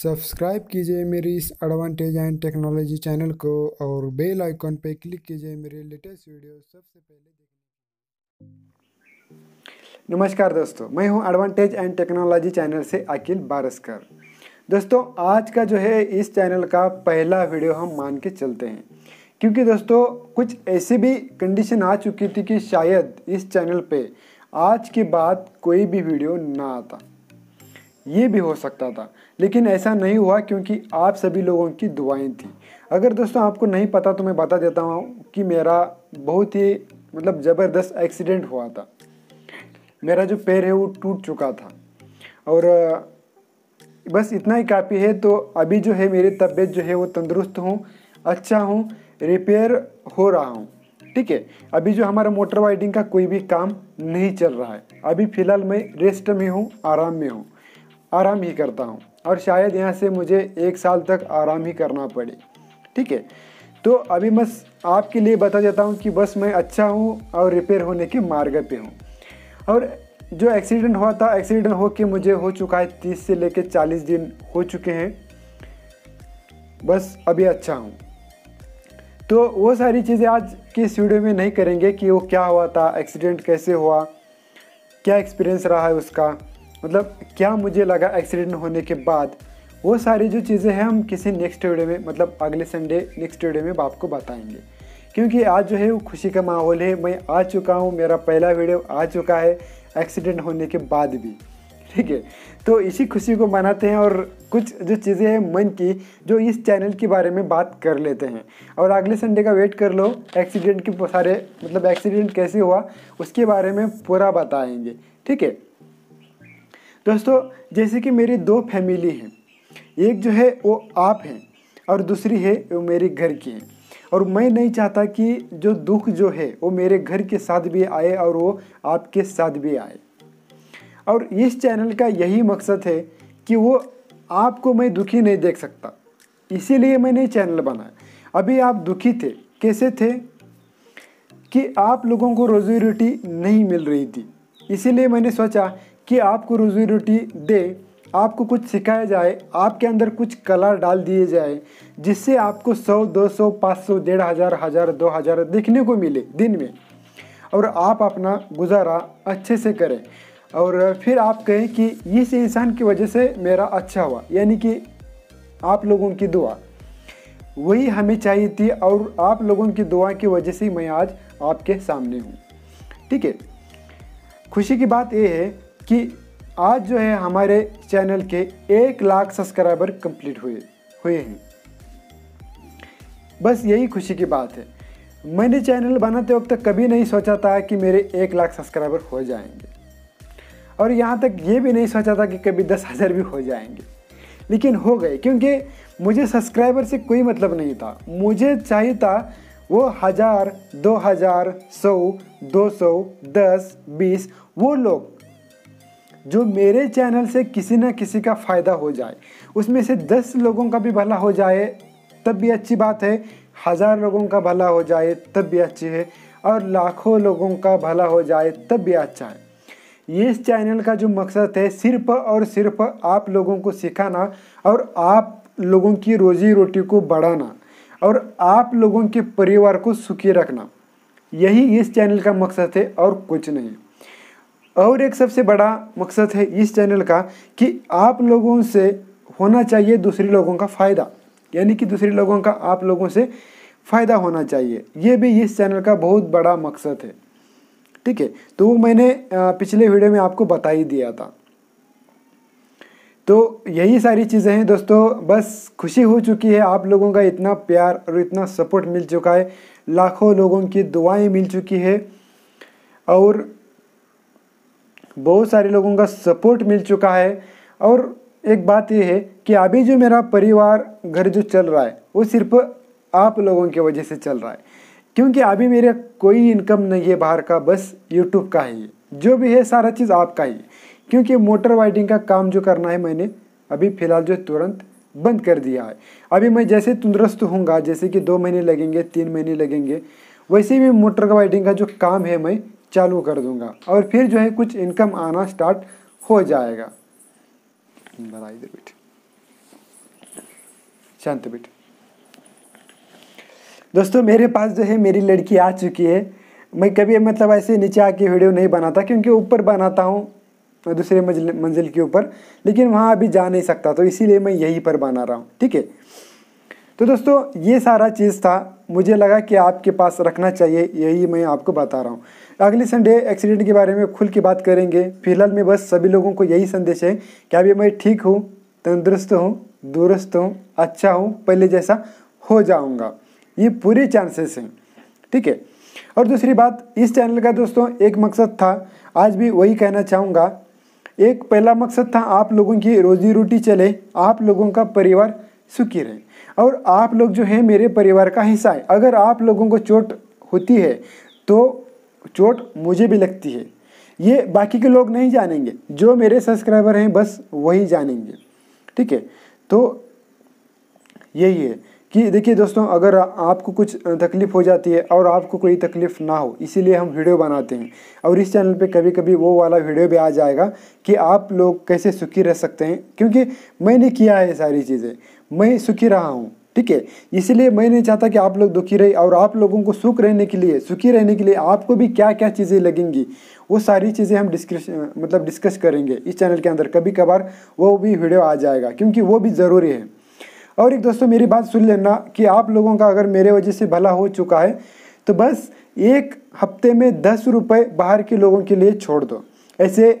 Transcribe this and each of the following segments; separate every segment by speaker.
Speaker 1: Subscribe कीजिए मेरी इस एडवांटेज एंड टेक्नोलॉजी चैनल को और बेल आइकॉन पर क्लिक कीजिए मेरे लेटेस्ट वीडियो सबसे पहले देखने
Speaker 2: नमस्कार दोस्तों, मैं हूँ एडवांटेज एंड टेक्नोलॉजी चैनल से अखिल बारसकर। दोस्तों, आज का जो है इस चैनल का पहला वीडियो हम मान के चलते हैं। क्योंकि दोस्तों, कुछ ऐसी भी कंडीशन आ चुकी थी कि शायद इस चैनल पे आज के बाद कोई भी वीडियो ना आता। ये भी हो सकता था। लेकिन ऐसा नहीं हुआ क्योंकि आप सभी लोगों की दुआएँ थी। अगर दोस्तों आपको नहीं पता तो मैं बता देता हूँ कि मेरा बहुत ही मतलब ज़बरदस्त एक्सीडेंट हुआ था। मेरा जो पैर है वो टूट चुका था। और, बस इतना ही काफ़ी है तो अभी जो है मेरी तबीयत जो है वो तंदुरुस्त हूँ अच्छा हूँ, रिपेयर हो रहा हूँ। ठीक है, अभी जो हमारा मोटर वाइडिंग का कोई भी काम नहीं चल रहा है। अभी फ़िलहाल मैं रेस्ट में हूँ, आराम में हूँ। आराम ही करता हूँ। और शायद यहाँ से मुझे एक साल तक आराम ही करना पड़े। ठीक है? तो अभी बस आपके लिए बता देता हूँ कि बस मैं अच्छा हूँ और रिपेयर होने के मार्ग पे हूँ। और जो एक्सीडेंट हुआ था, एक्सीडेंट हो के मुझे हो चुका है तीस से लेकर चालीस दिन हो चुके हैं। बस अभी अच्छा हूँ। तो वो सारी चीज़ें आज के इस वीडियो में नहीं करेंगे कि वो क्या हुआ था, एक्सीडेंट कैसे हुआ, क्या एक्सपीरियंस रहा है उसका। मतलब क्या मुझे लगा एक्सीडेंट होने के बाद? वो सारी जो चीज़ें हैं, हम किसी नेक्स्ट वीडियो में मतलब अगले संडे नेक्स्ट वीडियो में आपको बताएँगे। क्योंकि आज जो है, वो खुशी का माहौल है। मैं आ चुका हूँ, मेरा पहला वीडियो आ चुका है एक्सीडेंट होने के बाद भी। ठीक है? तो इसी खुशी को मनाते हैं और कुछ जो चीज़ें हैं मन की, जो इस चैनल के बारे में बात कर लेते हैं। और अगले संडे का वेट कर लो। एक्सीडेंट के सारे मतलब एक्सीडेंट कैसे हुआ, उसके बारे में पूरा बताएँगे। ठीक है? दोस्तों, जैसे कि मेरी दो फैमिली हैं। एक जो है, वो आप हैं और दूसरी है, वो मेरे घर की है। और मैं नहीं चाहता कि जो दुख जो है, वो मेरे घर के साथ भी आए और वो आपके साथ भी आए। और इस चैनल का यही मकसद है कि वो आपको मैं दुखी नहीं देख सकता। इसीलिए मैंने चैनल बनाया अभी आप दुखी थे, कैसे थे? कि आप लोगों को रोजी रोटी नहीं मिल रही थी। इसीलिए मैंने सोचा कि आपको रोजी रोटी दे, आपको कुछ सिखाया जाए, आपके अंदर कुछ कला डाल दिए जाए, जिससे आपको सौ, दो सौ, पाँच सौ, डेढ़ हज़ार हज़ार, दो हज़ार देखने को मिले दिन में। और आप अपना गुजारा अच्छे से करें। और फिर आप कहें कि इस इंसान की वजह से मेरा अच्छा हुआ, यानी कि आप लोगों की दुआ। वही हमें चाहिए थी और आप लोगों की दुआ की वजह से मैं आज आपके सामने हूँ। ठीक है? खुशी की बात यह है कि आज जो है हमारे चैनल के एक लाख सब्सक्राइबर कंप्लीट हुए हुए हैं। बस यही खुशी की बात है। मैंने चैनल बनाते वक्त कभी नहीं सोचा था कि मेरे एक लाख सब्सक्राइबर हो जाएँगे। और यहाँ तक ये भी नहीं सोचा था कि कभी दस हज़ार भी हो जाएँगे। लेकिन हो गए, क्योंकि मुझे सब्सक्राइबर से कोई मतलब नहीं था। मुझे चाहिए था वो हज़ार, दो हज़ार, सौ, दो सौ, दस, बीस, वो लोग जो मेरे चैनल से किसी न किसी का फ़ायदा हो जाए, उसमें से दस लोगों का भी भला हो जाए, तब भी अच्छी बात है। हज़ार लोगों का भला हो जाए, तब भी अच्छी है। और लाखों लोगों का भला हो जाए, तब भी अच्छा है। ये इस चैनल का जो मकसद है, सिर्फ़ और सिर्फ़ आप लोगों को सिखाना और आप लोगों की रोजी रोटी को बढ़ाना और आप लोगों के परिवार को सुखी रखना। यही इस चैनल का मकसद है और कुछ नहीं। और एक सबसे बड़ा मकसद है इस चैनल का कि आप लोगों से होना चाहिए दूसरे लोगों का फ़ायदा। यानी कि दूसरे लोगों का आप लोगों से फ़ायदा होना चाहिए। ये भी इस चैनल का बहुत बड़ा मकसद है। ठीक है तो वो मैंने पिछले वीडियो में आपको बता ही दिया था। तो यही सारी चीज़ें हैं दोस्तों। बस खुशी हो चुकी है, आप लोगों का इतना प्यार और इतना सपोर्ट मिल चुका है। लाखों लोगों की दुआएँ मिल चुकी है। और बहुत सारे लोगों का सपोर्ट मिल चुका है। और एक बात यह है कि अभी जो मेरा परिवार, घर जो चल रहा है, वो सिर्फ़ आप लोगों की वजह से चल रहा है। क्योंकि अभी मेरा कोई इनकम नहीं है बाहर का, बस यूट्यूब का ही जो भी है, सारा चीज़ आपका ही क्योंकि मोटर वाइडिंग का काम जो करना है मैंने, अभी फ़िलहाल जो तुरंत बंद कर दिया है। अभी मैं जैसे तंदुरुस्त हूँगा जैसे कि दो महीने लगेंगे, तीन महीने लगेंगे, वैसे भी मोटर वाइडिंग का जो काम है मैं चालू कर दूँगा। और फिर जो है कुछ इनकम आना स्टार्ट हो जाएगा। इधर बैठे। शांत बेटे दोस्तों, मेरे पास जो है मेरी लड़की आ चुकी है। मैं कभी मतलब ऐसे नीचे आके वीडियो नहीं बनाता, क्योंकि ऊपर बनाता हूँ, दूसरे मंजिल मंजिल के ऊपर। लेकिन वहाँ अभी जा नहीं सकता तो इसीलिए मैं यहीं पर बना रहा हूँ। ठीक है? तो दोस्तों, ये सारा चीज़ था। मुझे लगा कि आपके पास रखना चाहिए, यही मैं आपको बता रहा हूँ। अगले संडे एक्सीडेंट के बारे में खुल के बात करेंगे। फ़िलहाल में बस सभी लोगों को यही संदेश है कि अभी मैं ठीक हूँ, तंदुरुस्त हूँ, दुरुस्त हूँ अच्छा हूँ, पहले जैसा हो जाऊँगा। ये पूरे चांसेस हैं, ठीक है? और दूसरी बात, इस चैनल का दोस्तों एक मकसद था, आज भी वही कहना चाहूँगा। एक पहला मकसद था, आप लोगों की रोजी रोटी चले, आप लोगों का परिवार सुखी रहे। और आप लोग जो है, मेरे परिवार का हिस्सा है। अगर आप लोगों को चोट होती है तो चोट मुझे भी लगती है। ये बाकी के लोग नहीं जानेंगे। जो मेरे सब्सक्राइबर हैं, बस वही जानेंगे। ठीक है? तो यही है कि देखिए दोस्तों, अगर आपको कुछ तकलीफ़ हो जाती है और आपको कोई तकलीफ़ ना हो, इसीलिए हम वीडियो बनाते हैं। और इस चैनल पे कभी कभी वो वाला वीडियो भी आ जाएगा कि आप लोग कैसे सुखी रह सकते हैं। क्योंकि मैंने किया है सारी चीज़ें। मैं सुखी रहा हूँ। ठीक है? इसलिए मैं नहीं चाहता कि आप लोग दुखी रहे और आप लोगों को सुख रहने के लिए, सुखी रहने के लिए आपको भी क्या क्या चीज़ें लगेंगी, वो सारी चीज़ें हम डिस्कस मतलब डिस्कस करेंगे इस चैनल के अंदर। कभी कभार वो भी वीडियो आ जाएगा, क्योंकि वो भी ज़रूरी है। और एक दोस्तों, मेरी बात सुन लेना कि आप लोगों का अगर मेरे वजह से भला हो चुका है तो बस एक हफ़्ते में दस रुपये बाहर के लोगों के लिए छोड़ दो। ऐसे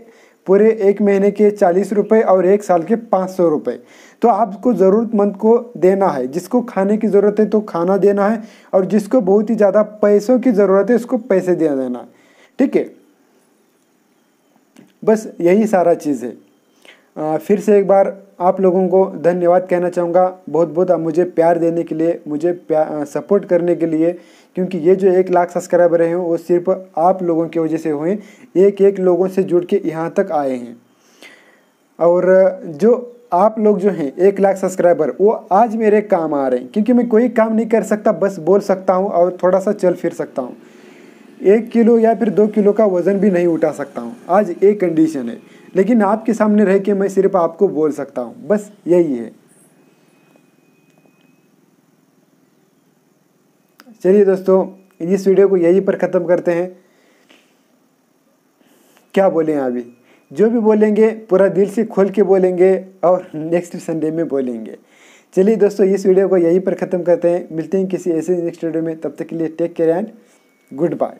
Speaker 2: पूरे एक महीने के चालीस रुपये और एक साल के पाँच सौ रुपये तो आपको ज़रूरतमंद को देना है, जिसको खाने की ज़रूरत है तो खाना देना है, और जिसको बहुत ही ज़्यादा पैसों की ज़रूरत है उसको पैसे दे देना। है ठीक है? बस यही सारा चीज़ है। फिर से एक बार आप लोगों को धन्यवाद कहना चाहूँगा। बहुत बहुत आप मुझे प्यार देने के लिए, मुझे सपोर्ट करने के लिए, क्योंकि ये जो एक लाख सब्सक्राइबर हैं, वो सिर्फ़ आप लोगों की वजह से हुए एक एक लोगों से जुड़ के यहाँ तक आए हैं। और जो आप लोग जो हैं, एक लाख सब्सक्राइबर वो आज मेरे काम आ रहे हैं। क्योंकि मैं कोई काम नहीं कर सकता, बस बोल सकता हूँ और थोड़ा सा चल फिर सकता हूँ। एक किलो या फिर दो किलो का वज़न भी नहीं उठा सकता हूँ। आज एक कंडीशन है। लेकिन आपके सामने रह के मैं सिर्फ़ आपको बोल सकता हूँ। बस यही है। चलिए दोस्तों, इस वीडियो को यहीं पर ख़त्म करते हैं। क्या बोलें अभी? जो भी बोलेंगे, पूरा दिल से खोल के बोलेंगे और नेक्स्ट संडे में बोलेंगे। चलिए दोस्तों, इस वीडियो को यहीं पर ख़त्म करते हैं। मिलते हैं किसी ऐसे नेक्स्ट वीडियो में। तब तक के लिए take care and good bye